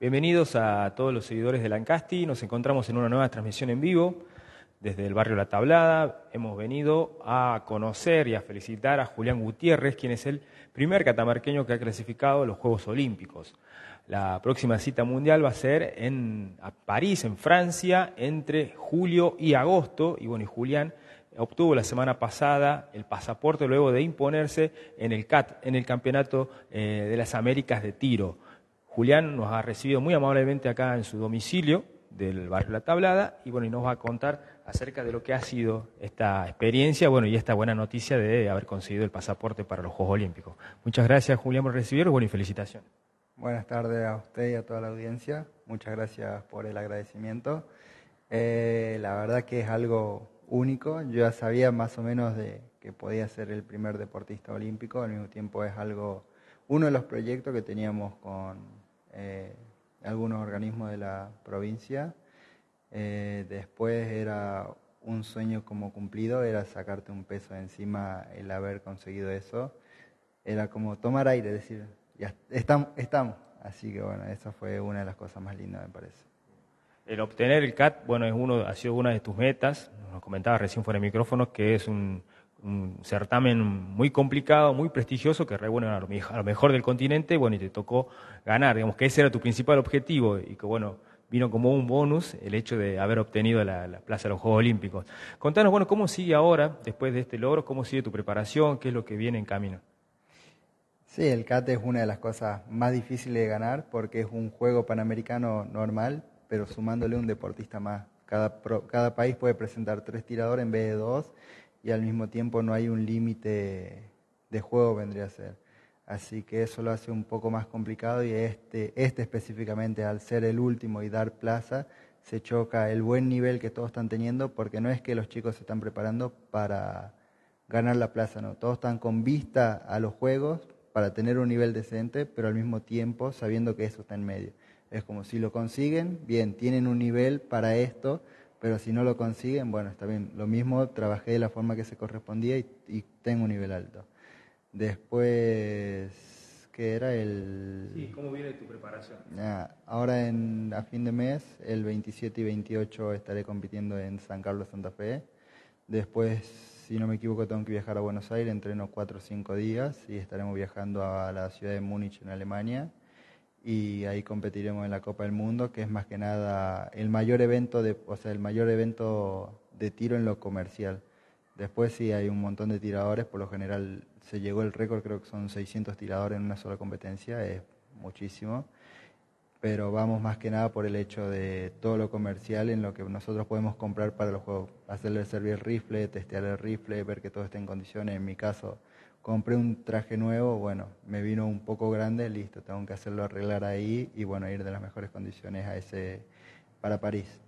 Bienvenidos a todos los seguidores de Lancasti. Nos encontramos en una nueva transmisión en vivo desde el barrio La Tablada. Hemos venido a conocer y a felicitar a Julián Gutiérrez, quien es el primer catamarqueño que ha clasificado a los Juegos Olímpicos. La próxima cita mundial va a ser en París, en Francia, entre julio y agosto. Y bueno, y Julián obtuvo la semana pasada el pasaporte luego de imponerse en el CAT, en el Campeonato eh, de las Américas de Tiro. Julián nos ha recibido muy amablemente acá en su domicilio del barrio La Tablada y bueno, y nos va a contar acerca de lo que ha sido esta experiencia, bueno, y esta buena noticia de haber conseguido el pasaporte para los Juegos Olímpicos. Muchas gracias, Julián, por recibirlo, bueno, y felicitaciones. Buenas tardes a usted y a toda la audiencia. Muchas gracias por el agradecimiento. Eh, la verdad que es algo único. Yo ya sabía más o menos de que podía ser el primer deportista olímpico. Al mismo tiempo es algo, uno de los proyectos que teníamos con eh, algunos organismos de la provincia. Eh, después era un sueño como cumplido, era sacarte un peso encima el haber conseguido eso. Era como tomar aire, decir, ya estamos, estamos. Así que bueno, esa fue una de las cosas más lindas, me parece. El obtener el CAT, bueno, es uno, ha sido una de tus metas. Nos comentaba recién fuera de micrófono que es un, un certamen muy complicado, muy prestigioso, que reúne a lo mejor del continente, bueno, y te tocó ganar, digamos que ese era tu principal objetivo y que, bueno, vino como un bonus el hecho de haber obtenido la, plaza de los Juegos Olímpicos. Contanos, bueno, ¿cómo sigue ahora, después de este logro, cómo sigue tu preparación, qué es lo que viene en camino? Sí, el CAT es una de las cosas más difíciles de ganar porque es un juego panamericano normal, pero sumándole un deportista más. Cada, cada país puede presentar tres tiradores en vez de dos y al mismo tiempo no hay un límite de juego vendría a ser. Así que eso lo hace un poco más complicado y este, este específicamente al ser el último y dar plaza se choca el buen nivel que todos están teniendo porque no es que los chicos se están preparando para ganar la plaza, no, todos están con vista a los juegos para tener un nivel decente, pero al mismo tiempo sabiendo que eso está en medio. Es como si lo consiguen, bien, tienen un nivel para esto, pero si no lo consiguen, bueno, está bien. Lo mismo, trabajé de la forma que se correspondía y, tengo un nivel alto. Después, ¿qué era el...? Sí, ¿cómo viene tu preparación? ahora en, a fin de mes, el 27 y 28 estaré compitiendo en San Carlos, Santa Fe. Después, si no me equivoco, tengo que viajar a Buenos Aires, entreno cuatro o cinco días y estaremos viajando a la ciudad de Múnich, en Alemania y ahí competiremos en la Copa del Mundo, que es más que nada el mayor evento de, o sea, el mayor evento de tiro en lo comercial. Después sí hay un montón de tiradores, por lo general se llegó el récord, creo que son 600 tiradores en una sola competencia, es muchísimo, pero vamos más que nada por el hecho de todo lo comercial en lo que nosotros podemos comprar para los juegos, hacerle servir el rifle, testear el rifle, ver que todo esté en condiciones, en mi caso compré un traje nuevo, bueno, me vino un poco grande, listo, tengo que hacerlo arreglar ahí y bueno, ir de las mejores condiciones a ese para París.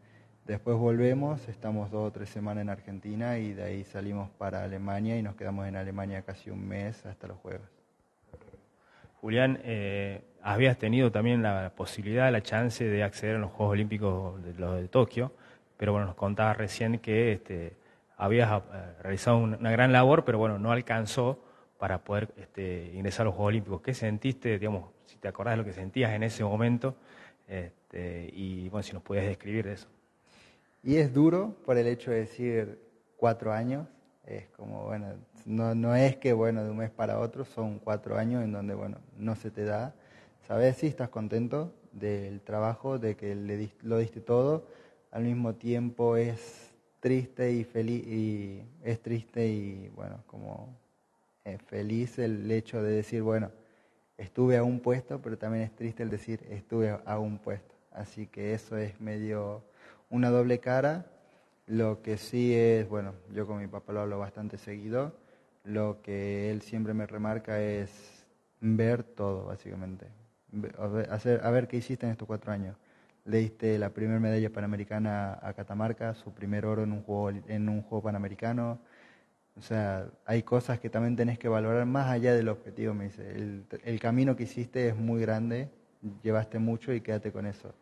Después volvemos, estamos dos o tres semanas en Argentina y de ahí salimos para Alemania y nos quedamos en Alemania casi un mes hasta los Juegos. Julián, eh, habías tenido también la posibilidad, la chance de acceder a los Juegos Olímpicos de, los de Tokio, pero bueno, nos contabas recién que este, habías eh, realizado una gran labor, pero bueno, no alcanzó para poder este, ingresar a los Juegos Olímpicos. ¿Qué sentiste, digamos, si te acordás de lo que sentías en ese momento? Este, y bueno, si nos podías describir eso. Y es duro por el hecho de decir cuatro años. Es como, bueno, no, no es que, bueno, de un mes para otro, son cuatro años en donde, bueno, no se te da. Sabes si estás contento del trabajo, de que le lo diste todo. Al mismo tiempo es triste y feliz, y es triste y, bueno, como feliz el hecho de decir, bueno, estuve a un puesto, pero también es triste el decir, estuve a un puesto. Así que eso es medio una doble cara. Lo que sí es, bueno, yo con mi papá lo hablo bastante seguido, lo que él siempre me remarca es ver todo, básicamente. Hacer, a ver qué hiciste en estos cuatro años. Le diste la primera medalla panamericana a Catamarca, su primer oro en un juego, en un juego panamericano, o sea, hay cosas que también tenés que valorar más allá del objetivo, me dice. El, camino que hiciste es muy grande, llevaste mucho y quédate con eso.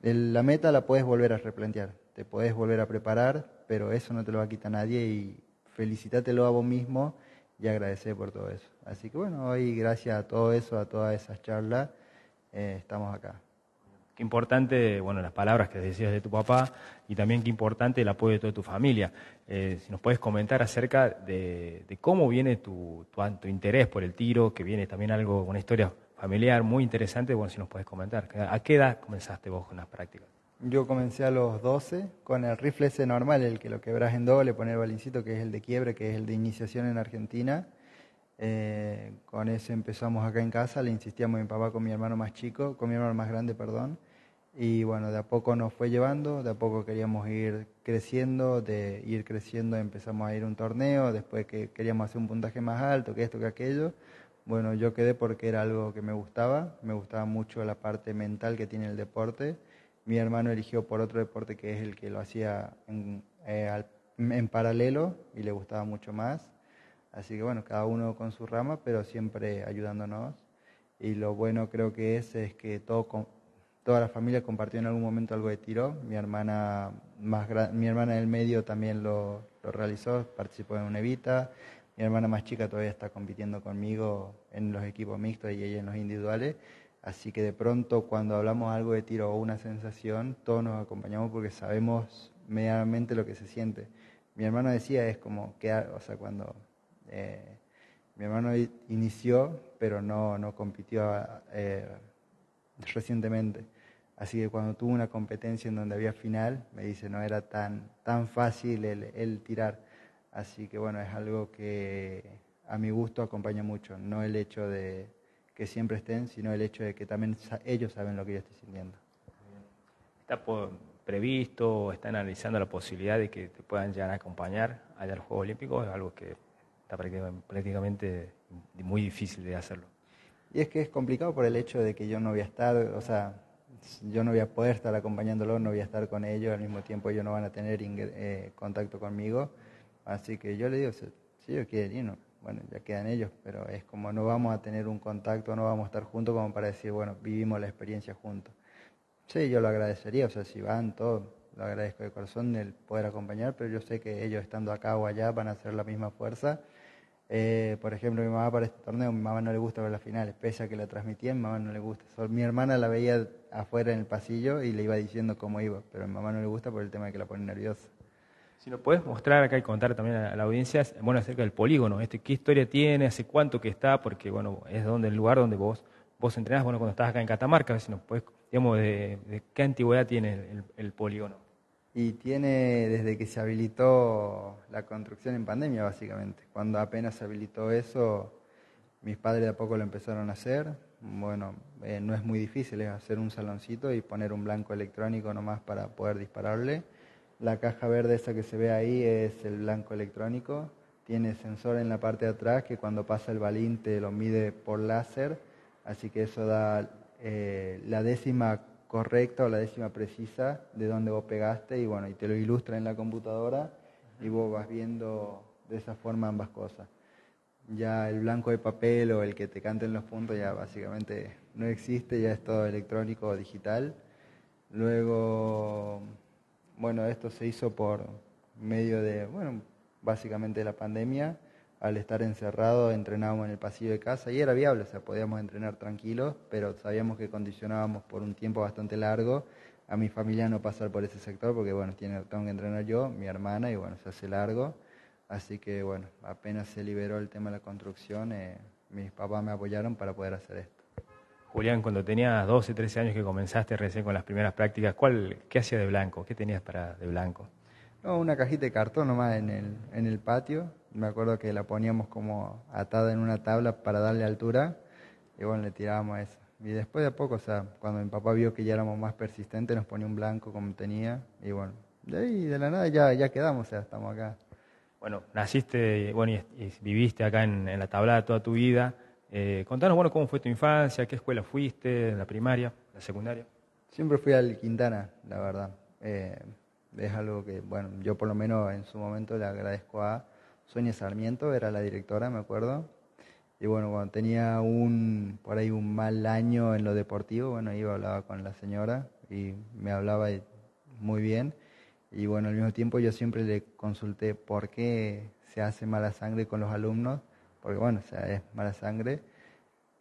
la meta la puedes volver a replantear, te puedes volver a preparar, pero eso no te lo va a quitar nadie y felicítatelo a vos mismo y agradecer por todo eso. Así que bueno, hoy gracias a todo eso, a todas esas charlas, eh, estamos acá. Importante, bueno, las palabras que decías de tu papá y también qué importante el apoyo de toda tu familia. Eh, si nos puedes comentar acerca de, cómo viene tu, tu, interés por el tiro, que viene también algo, una historia familiar muy interesante, bueno, si nos puedes comentar. ¿A qué edad comenzaste vos con las prácticas? Yo comencé a los 12 con el rifle ese normal, el que lo quebras en doble, poner el balincito, que es el de quiebre, que es el de iniciación en Argentina. Eh, con ese empezamos acá en casa, le insistíamos mi papá con mi hermano más chico, con mi hermano más grande, perdón. Y bueno, de a poco nos fue llevando, de a poco queríamos ir creciendo, de ir creciendo empezamos a ir a un torneo, después que queríamos hacer un puntaje más alto, que esto, que aquello. Bueno, yo quedé porque era algo que me gustaba, me gustaba mucho la parte mental que tiene el deporte mi hermano eligió por otro deporte que es el que lo hacía en, eh, en paralelo y le gustaba mucho más. Así que bueno, cada uno con su rama, pero siempre ayudándonos. Y lo bueno creo que es, es que todo, toda la familia compartió en algún momento algo de tiro. Mi hermana, más mi hermana del medio también lo, lo realizó, participó en una Evita. Mi hermana más chica todavía está compitiendo conmigo en los equipos mixtos y ella en los individuales. Así que de pronto cuando hablamos algo de tiro o una sensación, todos nos acompañamos porque sabemos medianamente lo que se siente. Mi hermano decía, es como que, o sea, cuando eh, mi hermano inició, pero no, no compitió eh, recientemente. Así que cuando tuvo una competencia en donde había final, me dice, no era tan, tan fácil el, el tirar. Así que bueno, es algo que a mi gusto acompaña mucho, no el hecho de que siempre estén, sino el hecho de que también ellos saben lo que yo estoy sintiendo. ¿Está previsto, está analizando la posibilidad de que te puedan llegar a acompañar allá a los Juegos Olímpicos? Es algo que está prácticamente muy difícil de hacerlo. Y es que es complicado por el hecho de que yo no voy a estar, o sea, yo no voy a poder estar acompañándolo, no voy a estar con ellos, al mismo tiempo ellos no van a tener eh, contacto conmigo. Así que yo le digo, si ellos quieren ir, no, bueno, ya quedan ellos, pero es como no vamos a tener un contacto, no vamos a estar juntos como para decir, bueno, vivimos la experiencia juntos. Sí, yo lo agradecería, o sea, si van todos, lo agradezco de corazón el poder acompañar, pero yo sé que ellos estando acá o allá van a hacer la misma fuerza. Eh, por ejemplo, mi mamá para este torneo, mi mamá no le gusta ver las finales, pese a que la transmitía, mi mamá no le gusta. mi hermana la veía afuera en el pasillo y le iba diciendo cómo iba, pero a mi mamá no le gusta por el tema de que la pone nerviosa. Si nos puedes mostrar acá y contar también a la audiencia, bueno, acerca del polígono, este, qué historia tiene, hace cuánto que está, porque bueno, es donde el lugar donde vos vos entrenás, bueno, cuando estás acá en Catamarca, si nos puedes, digamos, de, qué antigüedad tiene el, polígono. Y tiene desde que se habilitó la construcción en pandemia, básicamente. Cuando apenas se habilitó eso, mis padres de a poco lo empezaron a hacer. Bueno, eh, no es muy difícil, es hacer un saloncito y poner un blanco electrónico nomás para poder dispararle la caja verde esa que se ve ahí es el blanco electrónico. Tiene sensor en la parte de atrás que cuando pasa el balín te lo mide por láser. Así que eso da eh, la décima correcta o la décima precisa de dónde vos pegaste y bueno, y te lo ilustra en la computadora y vos vas viendo de esa forma ambas cosas. Ya el blanco de papel o el que te canten los puntos ya básicamente no existe, ya es todo electrónico o digital. Luego bueno, esto se hizo por medio de, bueno, básicamente la pandemia. Al estar encerrado, entrenábamos en el pasillo de casa y era viable, o sea, podíamos entrenar tranquilos, pero sabíamos que condicionábamos por un tiempo bastante largo a mi familia no pasar por ese sector porque, bueno, tiene, tengo que entrenar yo, mi hermana, y bueno, se hace largo. Así que, bueno, apenas se liberó el tema de la construcción, eh, mis papás me apoyaron para poder hacer esto. Julián, cuando tenías 12, 13 años que comenzaste recién con las primeras prácticas, ¿cuál, ¿qué hacía de blanco? ¿Qué tenías para de blanco? No, una cajita de cartón nomás en el, en el patio. Me acuerdo que la poníamos como atada en una tabla para darle altura y bueno, le tirábamos eso. Y después de a poco, o sea, cuando mi papá vio que ya éramos más persistentes, nos ponía un blanco como tenía y bueno, de ahí de la nada ya, ya quedamos, o sea, estamos acá. Bueno, naciste bueno, y, viviste acá en, en la tablada toda tu vida. Eh, contanos, bueno, cómo fue tu infancia, qué escuela fuiste, la primaria, la secundaria. Siempre fui al Quintana, la verdad. Eh, es algo que, bueno, yo por lo menos en su momento le agradezco a Sonia Sarmiento, era la directora, me acuerdo. Y bueno, cuando tenía un, por ahí un mal año en lo deportivo, bueno, iba, hablaba con la señora y me hablaba muy bien. Y bueno, al mismo tiempo yo siempre le consulté por qué se hace mala sangre con los alumnos porque bueno, o sea, es mala sangre,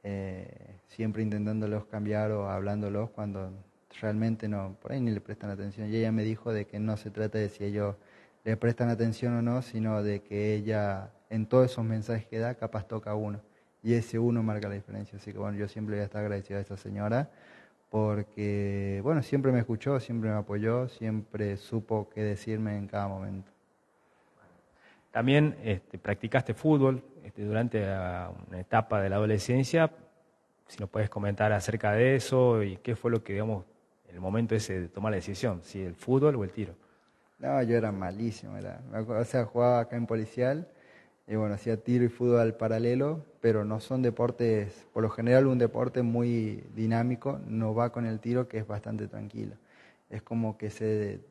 eh, siempre intentándolos cambiar o hablándolos cuando realmente no, por ahí ni le prestan atención. Y ella me dijo de que no se trata de si ellos le prestan atención o no, sino de que ella en todos esos mensajes que da, capaz toca uno. Y ese uno marca la diferencia. Así que bueno, yo siempre voy a estar agradecido a esa señora porque, bueno, siempre me escuchó, siempre me apoyó, siempre supo qué decirme en cada momento. También este, practicaste fútbol este, durante una etapa de la adolescencia. Si nos puedes comentar acerca de eso y qué fue lo que, digamos, el momento ese de tomar la decisión, si el fútbol o el tiro. No, yo era malísimo, era, o sea, jugaba acá en policial y bueno, hacía tiro y fútbol al paralelo, pero no son deportes, por lo general un deporte muy dinámico, no va con el tiro que es bastante tranquilo. Es como que se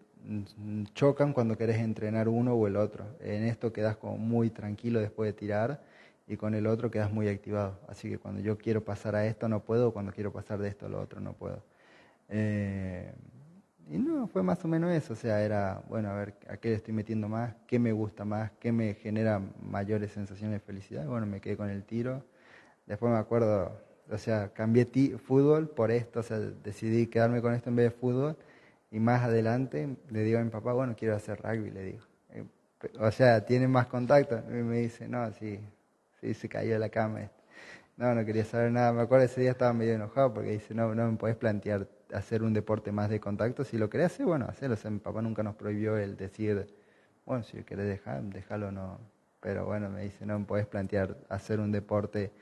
chocan cuando querés entrenar uno o el otro. En esto quedas como muy tranquilo después de tirar y con el otro quedas muy activado. Así que cuando yo quiero pasar a esto no puedo, cuando quiero pasar de esto a lo otro no puedo. Eh, y no, fue más o menos eso, o sea, era, bueno, a ver, ¿a qué le estoy metiendo más? ¿Qué me gusta más? ¿Qué me genera mayores sensaciones de felicidad? Bueno, me quedé con el tiro. Después me acuerdo, o sea, cambié fútbol por esto, o sea, decidí quedarme con esto en vez de fútbol. Y más adelante le digo a mi papá, bueno, quiero hacer rugby, le digo. Eh, o sea, tiene más contacto. Y me dice, no, sí, sí, se cayó la cama. No, no quería saber nada. Me acuerdo ese día estaba medio enojado porque dice, no, no me puedes plantear hacer un deporte más de contacto. Si lo querés hacer, bueno, hacerlo. O mi papá nunca nos prohibió el decir, bueno, si querés dejar, déjalo, no. Pero bueno, me dice, no, puedes plantear hacer un deporte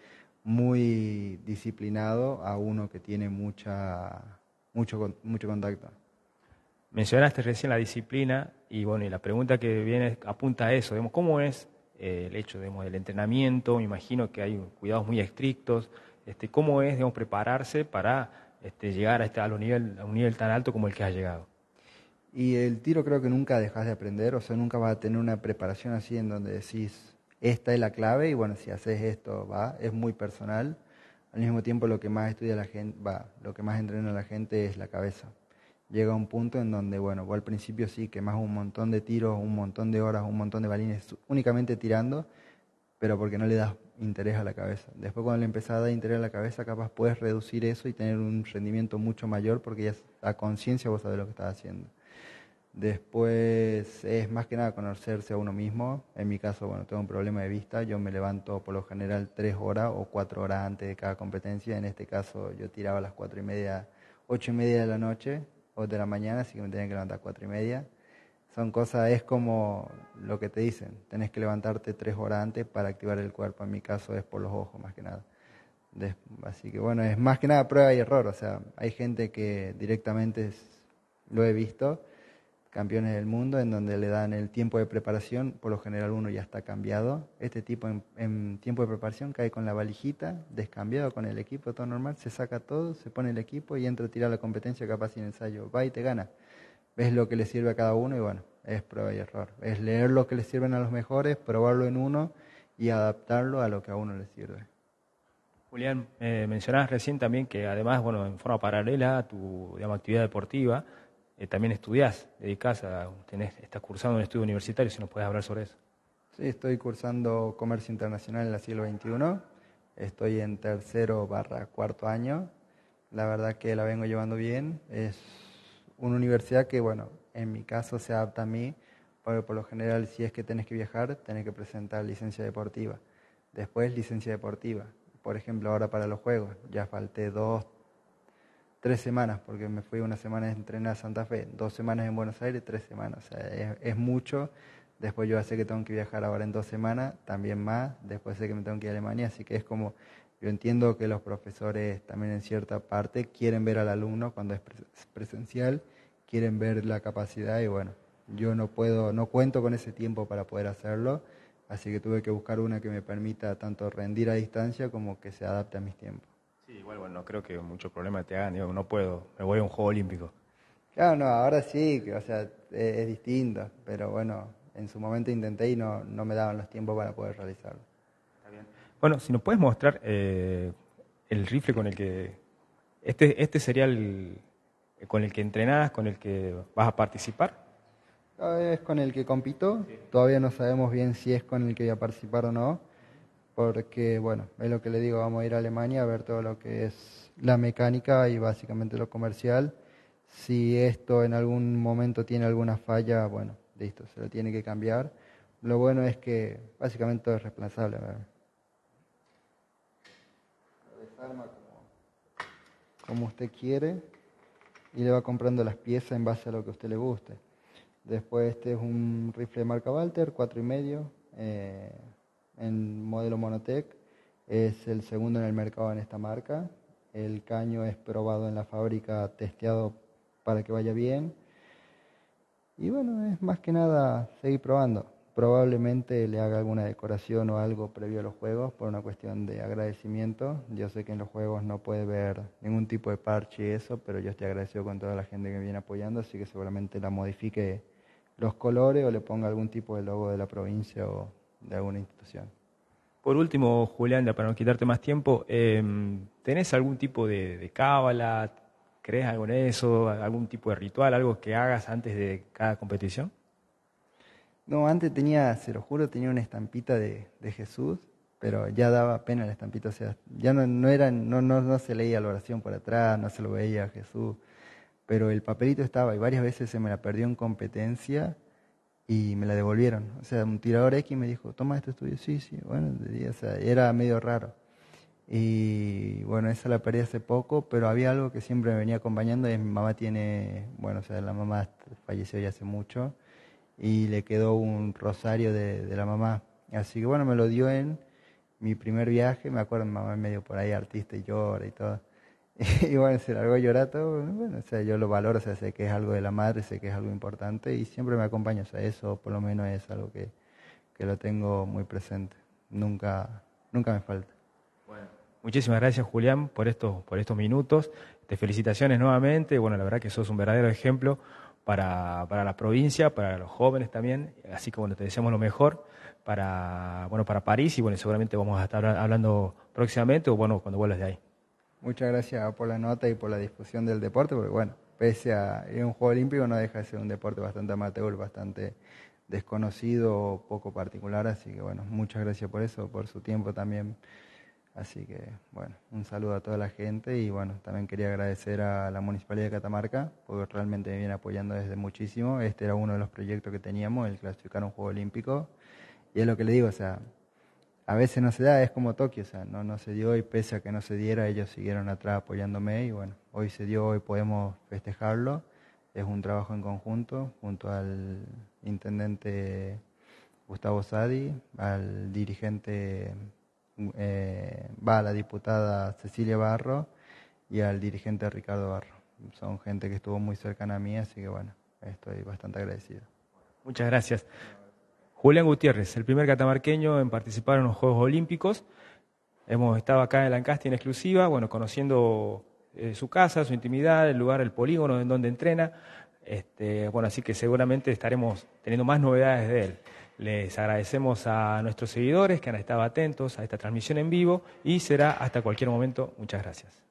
muy disciplinado a uno que tiene mucha, mucho, mucho contacto. Mencionaste recién la disciplina y bueno, y la pregunta que viene apunta a eso, ¿cómo es eh, el hecho digamos, del entrenamiento? Me imagino que hay cuidados muy estrictos. Este, ¿Cómo es digamos, prepararse para este, llegar a, este, a, un nivel tan alto como el que has llegado. Y el tiro creo que nunca dejas de aprender, o sea, nunca vas a tener una preparación así en donde decís, esta es la clave y bueno, si haces esto, va, es muy personal. Al mismo tiempo lo que más estudia la gente, va, lo que más entrena la gente es la cabeza. Llega un punto en donde, bueno, vos al principio sí que más un montón de tiros, un montón de horas, un montón de balines únicamente tirando, pero porque no le das interés a la cabeza. Después cuando le empezás a dar interés a la cabeza, capaz puedes reducir eso y tener un rendimiento mucho mayor porque ya a conciencia vos sabés lo que estás haciendo. Después es más que nada conocerse a uno mismo. En mi caso, bueno, tengo un problema de vista. Yo me levanto por lo general tres horas o cuatro horas antes de cada competencia. En este caso, yo tiraba a las cuatro y media, ocho y media de la noche o de la mañana, así que me tenía que levantar a cuatro y media son cosas, es como lo que te dicen, tenés que levantarte tres horas antes para activar el cuerpo, en mi caso es por los ojos más que nada. así que bueno, es más que nada prueba y error, o sea, hay gente que directamente lo he visto, campeones del mundo, en donde le dan el tiempo de preparación, por lo general uno ya está cambiado, este tipo en, tiempo de preparación cae con la valijita, descambiado con el equipo, todo normal, se saca todo, se pone el equipo y entra a tirar la competencia capaz sin ensayo, va y te gana ves lo que le sirve a cada uno y bueno, es prueba y error. Es leer lo que le sirven a los mejores, probarlo en uno y adaptarlo a lo que a uno le sirve. Julián, eh, mencionabas recién también que además, bueno, en forma paralela a tu digamos, actividad deportiva, eh, también estudias, dedicás a, tenés, estás cursando un estudio universitario, si nos puedes hablar sobre eso. Sí, estoy cursando Comercio Internacional en el siglo XXI, estoy en tercero barra cuarto año, la verdad que la vengo llevando bien, es una universidad que, bueno, en mi caso se adapta a mí, porque por lo general si es que tenés que viajar, tenés que presentar licencia deportiva. Después licencia deportiva. Por ejemplo, ahora para los Juegos, ya falté dos, tres semanas, porque me fui una semana a entrenar a Santa Fe, dos semanas en Buenos Aires, tres semanas. O sea, es, mucho. Después yo sé que tengo que viajar ahora en dos semanas, también más. Después sé que me tengo que ir a Alemania, así que es como yo entiendo que los profesores también en cierta parte quieren ver al alumno cuando es presencial, quieren ver la capacidad y bueno, yo no puedo, no cuento con ese tiempo para poder hacerlo, así que tuve que buscar una que me permita tanto rendir a distancia como que se adapte a mis tiempos. Sí, igual bueno, no creo que mucho problema te hagan, digo, no puedo, me voy a un juego olímpico. Claro, no, ahora sí, o sea, es, es distinto, pero bueno, en su momento intenté y no, no me daban los tiempos para poder realizarlo. Bueno, si nos puedes mostrar eh, el rifle con el que... Este, este sería el con el que entrenás, con el que vas a participar. Es con el que compito. Todavía no sabemos bien si es con el que voy a participar o no. Porque, bueno, es lo que le digo, vamos a ir a Alemania a ver todo lo que es la mecánica y básicamente lo comercial. Si esto en algún momento tiene alguna falla, bueno, listo, se lo tiene que cambiar. Lo bueno es que básicamente todo es reemplazable. desarma como, usted quiere y le va comprando las piezas en base a lo que a usted le guste. Después este es un rifle de marca Walter, cuatro y medio, eh, en modelo Monotech. Es el segundo en el mercado en esta marca. El caño es probado en la fábrica, testeado para que vaya bien. Y bueno, es más que nada seguir probando. Probablemente le haga alguna decoración o algo previo a los juegos por una cuestión de agradecimiento. Yo sé que en los juegos no puede ver ningún tipo de parche y eso, pero yo estoy agradecido con toda la gente que viene apoyando, así que seguramente la modifique los colores o le ponga algún tipo de logo de la provincia o de alguna institución. Por último, Julián, para no quitarte más tiempo, eh, ¿tenés algún tipo de, de cábala? ¿Crees algo en eso? ¿Algún tipo de ritual? ¿Algo que hagas antes de cada competición? No, antes tenía, se lo juro, tenía una estampita de, de Jesús, pero ya daba pena la estampita, o sea, ya no, era, no, no, no se leía la oración por atrás, no se lo veía Jesús pero el papelito estaba y varias veces se me la perdió en competencia y me la devolvieron. O sea, un tirador X me dijo, toma este estudio. Sí, sí, bueno, era medio raro. Y bueno, esa la perdí hace poco, pero había algo que siempre me venía acompañando y mi mamá tiene, bueno, o sea, la mamá falleció ya hace mucho y le quedó un rosario de, de la mamá. Así que bueno, me lo dio en mi primer viaje, me acuerdo, mi mamá medio por ahí artista y llora y todo. Y bueno, se largó a llorar todo, bueno, o sea, yo lo valoro, o sea, sé que es algo de la madre, sé que es algo importante y siempre me acompaña, o sea, eso por lo menos es algo que, que lo tengo muy presente, nunca, nunca me falta. Bueno, muchísimas gracias Julián por estos, por estos minutos, te felicitaciones nuevamente, bueno, la verdad que sos un verdadero ejemplo para, para la provincia, para los jóvenes también, así como te deseamos lo mejor para, bueno, para París y bueno, seguramente vamos a estar hablando próximamente o bueno, cuando vuelvas de ahí. Muchas gracias por la nota y por la difusión del deporte, porque bueno, pese a ir a un juego olímpico no deja de ser un deporte bastante amateur, bastante desconocido, poco particular, así que bueno, muchas gracias por eso, por su tiempo también. Así que bueno, un saludo a toda la gente y bueno, también quería agradecer a la Municipalidad de Catamarca, porque realmente me viene apoyando desde muchísimo. Este era uno de los proyectos que teníamos, el clasificar un juego olímpico. Y es lo que le digo, o sea, a veces no se da, es como Tokio, o sea, no, no se dio y pese a que no se diera, ellos siguieron atrás apoyándome y bueno, hoy se dio, hoy podemos festejarlo. Es un trabajo en conjunto junto al intendente Gustavo Sadi, al dirigente, eh, va a la diputada Cecilia Barro y al dirigente Ricardo Barro. Son gente que estuvo muy cercana a mí, así que bueno, estoy bastante agradecido. Muchas gracias. Julián Gutiérrez, el primer catamarqueño en participar en los Juegos Olímpicos. Hemos estado acá en Lancasti en exclusiva, bueno, conociendo eh, su casa, su intimidad, el lugar, el polígono en donde entrena. Este, bueno, así que seguramente estaremos teniendo más novedades de él. Les agradecemos a nuestros seguidores que han estado atentos a esta transmisión en vivo y será hasta cualquier momento. Muchas gracias.